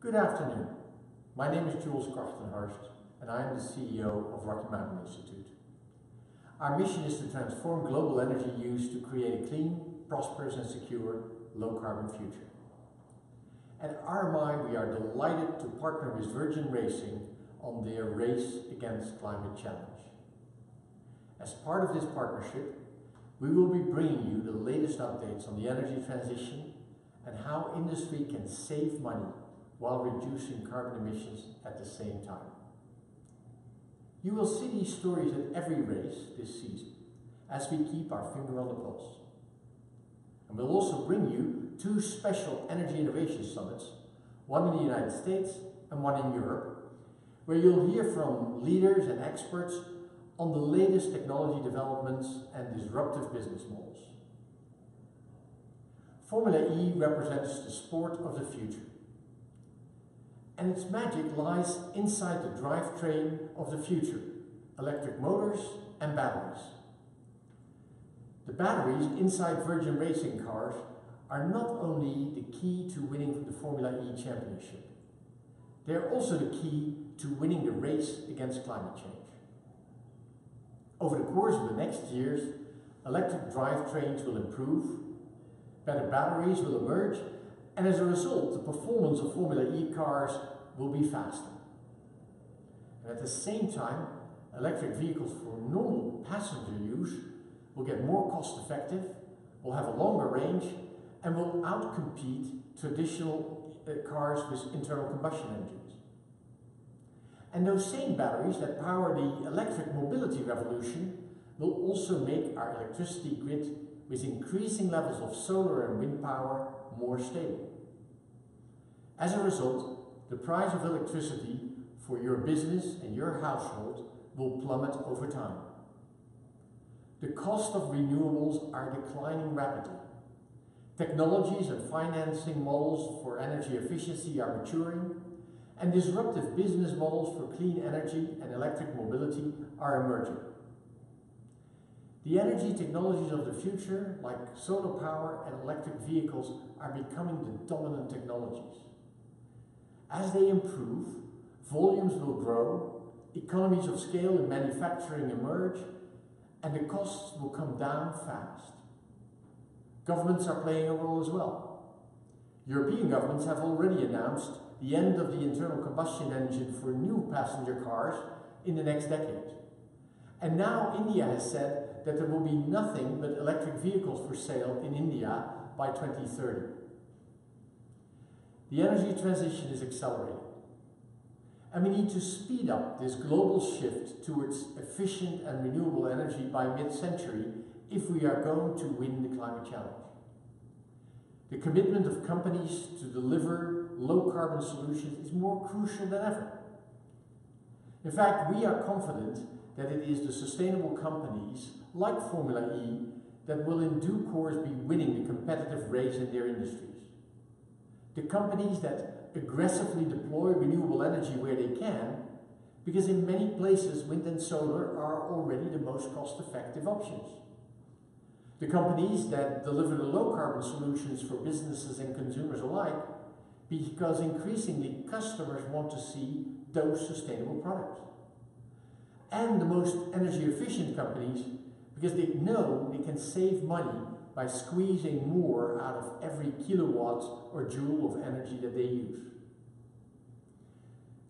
Good afternoon. My name is Jules Kortenhorst and I am the CEO of Rocky Mountain Institute. Our mission is to transform global energy use to create a clean, prosperous and secure low-carbon future. At RMI we are delighted to partner with Virgin Racing on their Race Against Climate Challenge. As part of this partnership, we will be bringing you the latest updates on the energy transition and how industry can save money while reducing carbon emissions at the same time. You will see these stories at every race this season as we keep our finger on the pulse. And we'll also bring you two special Energy Innovation Summits, one in the United States and one in Europe, where you'll hear from leaders and experts on the latest technology developments and disruptive business models. Formula E represents the sport of the future and its magic lies inside the drivetrain of the future, electric motors and batteries. The batteries inside Virgin racing cars are not only the key to winning the Formula E championship, they're also the key to winning the race against climate change. Over the course of the next years, electric drivetrains will improve, better batteries will emerge, and as a result, the performance of Formula E cars will be faster. And at the same time, electric vehicles for normal passenger use will get more cost effective, will have a longer range, and will outcompete traditional uh, cars with internal combustion engines. And those same batteries that power the electric mobility revolution will also make our electricity grid with increasing levels of solar and wind power more stable. As a result, the price of electricity for your business and your household will plummet over time. The cost of renewables are declining rapidly. Technologies and financing models for energy efficiency are maturing, and disruptive business models for clean energy and electric mobility are emerging. The energy technologies of the future, like solar power and electric vehicles, are becoming the dominant technologies. As they improve, volumes will grow, economies of scale in manufacturing emerge, and the costs will come down fast. Governments are playing a role as well. European governments have already announced the end of the internal combustion engine for new passenger cars in the next decade. And now India has said that there will be nothing but electric vehicles for sale in India by 2030. The energy transition is accelerating. And we need to speed up this global shift towards efficient and renewable energy by mid-century if we are going to win the climate challenge. The commitment of companies to deliver low-carbon solutions is more crucial than ever. In fact, we are confident that it is the sustainable companies like Formula E that will in due course be winning the competitive race in their industries. The companies that aggressively deploy renewable energy where they can, because in many places wind and solar are already the most cost-effective options. The companies that deliver the low-carbon solutions for businesses and consumers alike, because increasingly customers want to see those sustainable products. And the most energy efficient companies, because they know they can save money by squeezing more out of every kilowatt or joule of energy that they use.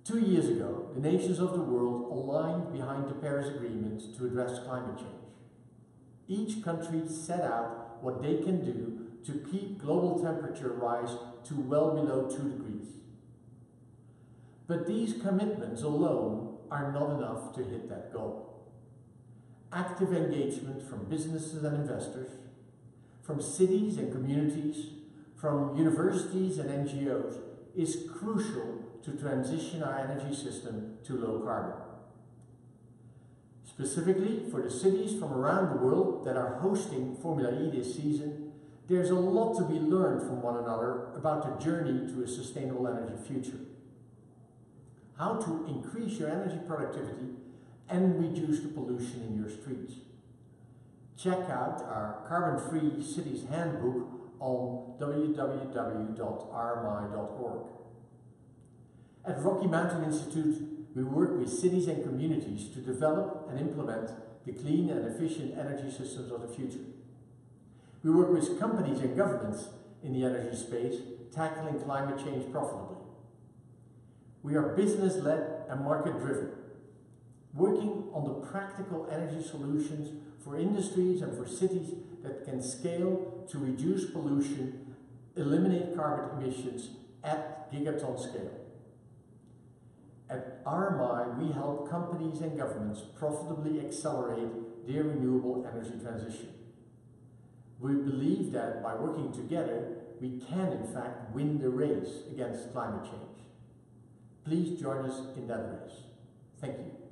Two years ago, the nations of the world aligned behind the Paris Agreement to address climate change. Each country set out what they can do to keep global temperature rise to well below 2 degrees. But these commitments alone are not enough to hit that goal. Active engagement from businesses and investors, from cities and communities, from universities and NGOs is crucial to transition our energy system to low carbon. Specifically for the cities from around the world that are hosting Formula E this season, there's a lot to be learned from one another about the journey to a sustainable energy future. How to increase your energy productivity and reduce the pollution in your streets. Check out our Carbon-Free Cities Handbook on www.rmi.org. At Rocky Mountain Institute, we work with cities and communities to develop and implement the clean and efficient energy systems of the future. We work with companies and governments in the energy space, tackling climate change profitably. We are business-led and market-driven, working on the practical energy solutions for industries and for cities that can scale to reduce pollution, eliminate carbon emissions at gigaton scale. At RMI, we help companies and governments profitably accelerate their renewable energy transition. We believe that by working together, we can in fact win the race against climate change. Please join us in that race. Thank you.